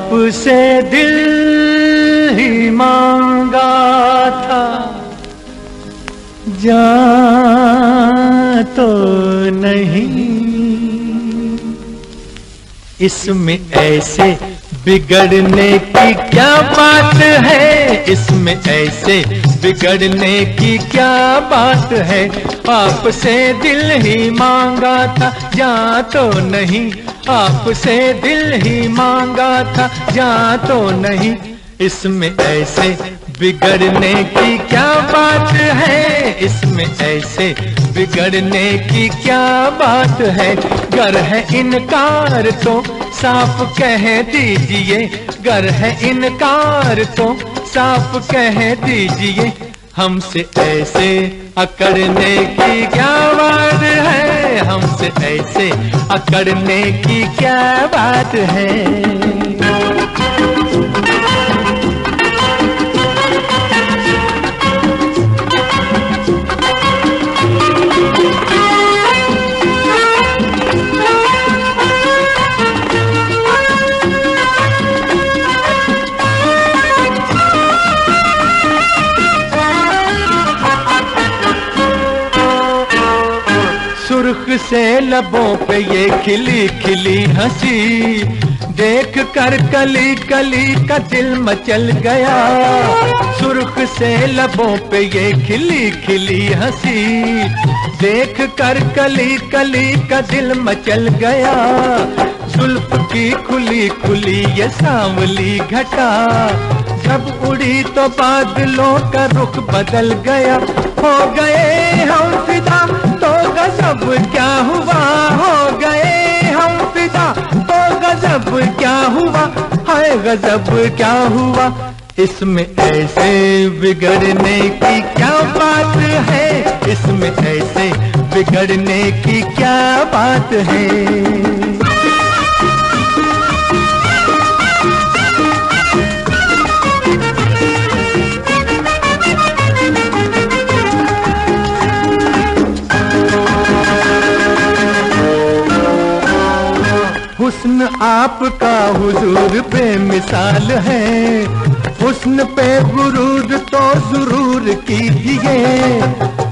आपसे दिल ही मांगा था। जा तो नहीं। इसमें ऐसे बिगड़ने की क्या बात है? इसमें ऐसे बिगड़ने की क्या बात है? आपसे दिल ही मांगा था जा तो नहीं। आपसे दिल ही मांगा था जा तो नहीं। इसमें ऐसे बिगड़ने की क्या बात है? इसमें ऐसे बिगड़ने की क्या बात है? गर है इनकार तो साफ़ कह दीजिए। गर है इनकार तो साफ़ कह दीजिए, हमसे ऐसे अकड़ने की क्या बात है? हमसे ऐसे अकड़ने की क्या बात है? लबों पे ये खिली खिली हँसी। देख कर कली कली का दिल मचल गया। सुर्ख से लबों पे ये खिली खिली हँसी। देख कर कली कली का दिल मचल गया। जुल्फ की खुली खुली ये सांवली घटा। जब उड़ी तो बादलों का रुख बदल गया। हो गए हम गजब क्या हुआ? हो गए हम पिता तो गजब क्या हुआ? हाय, गजब क्या हुआ? इसमें ऐसे बिगड़ने की क्या बात है? इसमें ऐसे बिगड़ने की क्या बात है? आपका हुजूर पे मिसाल है। हुस्न पे गुरूर तो ज़रूर कीजिए।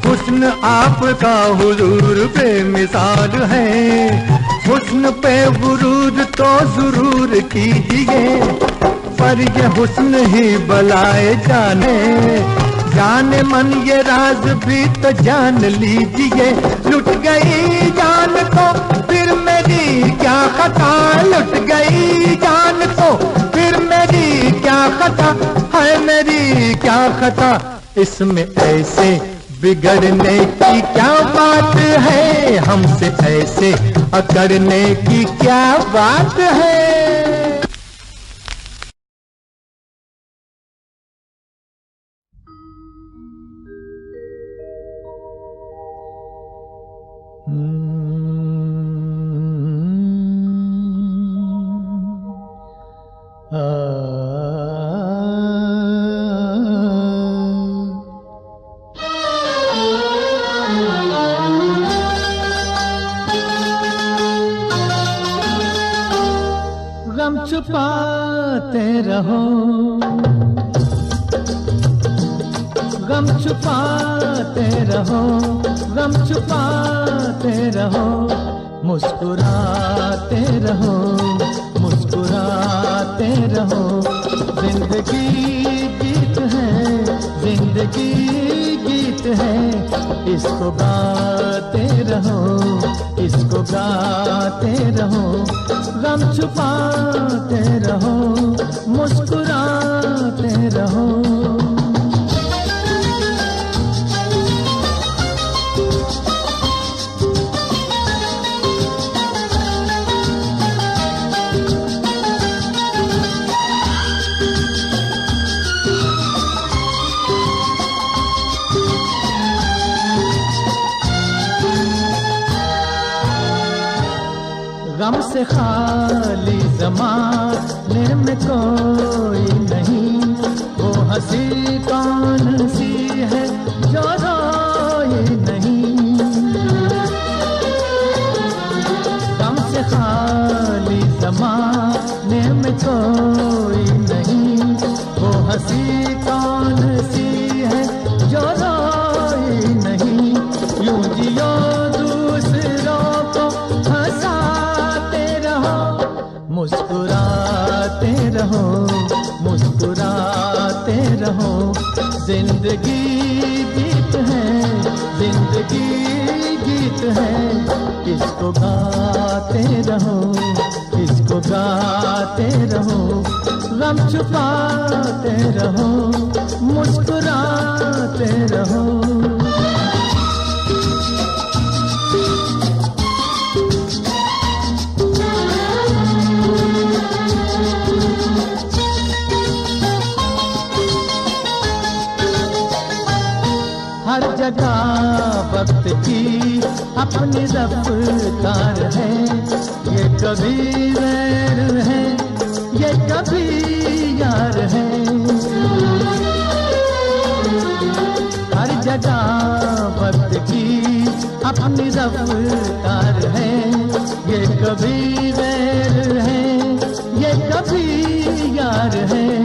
हुस्न आपका हुजूर पे मिसाल है। हुस्न पे गुरूर तो ज़रूर कीजिए। पर ये हुस्न ही बलाए जाने। जाने मन ये राज भी तो जान लीजिए। लुट गई जान को, फिर मेरी क्या खता? लुट गई जान तो फिर मेरी क्या खता? है मेरी क्या खता? इसमें ऐसे बिगड़ने की क्या बात है? हमसे ऐसे अकड़ने की क्या बात है? छुपाते रहो। गम छुपाते रहो, गम छुपाते रहो, मुस्कुराते रहो मुस्कुराते रहो। ज़िंदगी गीत है, ज़िंदगी गीत है, इसको गाते रहो। इसको गाते रहो गम छुपाते रहो मुस्कुराते रहो। गम से खाली जमाने में कोई नहीं। वो हँसी कौन सी है, जो रोई नहीं। गम से खाली जमाने में कोई मुस्कुराते रहो। ज़िंदगी गीत है, ज़िंदगी गीत है। किसको गाते रहो, किसको गाते रहो। गम छुपाते रहो, मुस्कुराते वक्त की अपनी रफ्तार है। ये कभी वैर है, ये कभी यार है। हर जगह वक्त की अपनी रफ्तार है। ये कभी वैर है, ये कभी यार है।